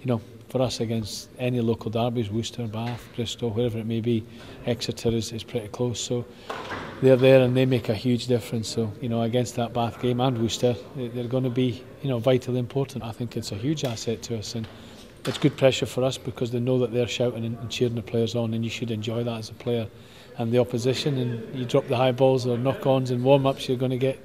you know, for us against any local derbies, Worcester, Bath, Bristol, wherever it may be, Exeter is, is pretty close. So they're there and they make a huge difference. So, you know, against that Bath game and Worcester, they're going to be, you know, vitally important. I think it's a huge asset to us and it's good pressure for us because they know that they're shouting and cheering the players on and you should enjoy that as a player and the opposition and you drop the high balls or knock-ons and warm-ups you're going to get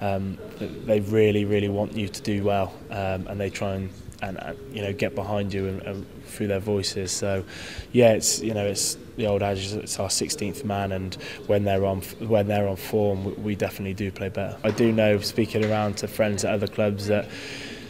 Um, they really, really want you to do well, um, and they try and and, uh, you know get behind you and, and through their voices. So yeah, it's you know it's the old adage it's our 16th man and when they're on when they're on form we definitely do play better. I do know speaking around to friends at other clubs that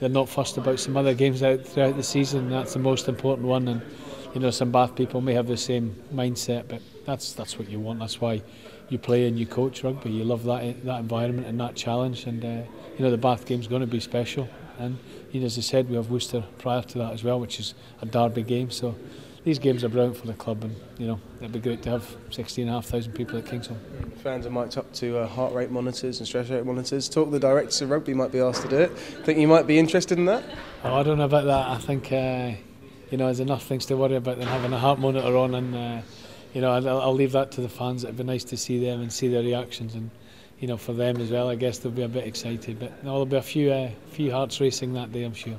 they're not fussed about some other games out throughout the season. That's the most important one, and you know some Bath people may have the same mindset, but that's that's what you want. That's why you play and you coach rugby. You love that that environment and that challenge, and uh, you know the Bath game's going to be special. And you know, as I said, we have Worcester prior to that as well, which is a derby game, so. these games are brilliant for the club, and you know it'd be great to have 16,500 people at Kingston. Fans are mic'd up to uh, heart rate monitors and stress rate monitors. Talk to the directors of rugby might be asked to do it. Think you might be interested in that? Oh, I don't know about that. I think uh, you know there's enough things to worry about than having a heart monitor on, and uh, you know I'll, I'll leave that to the fans. It'd be nice to see them and see their reactions and. you know, for them as well. I guess they'll be a bit excited, but there'll be a few uh, few hearts racing that day, I'm sure.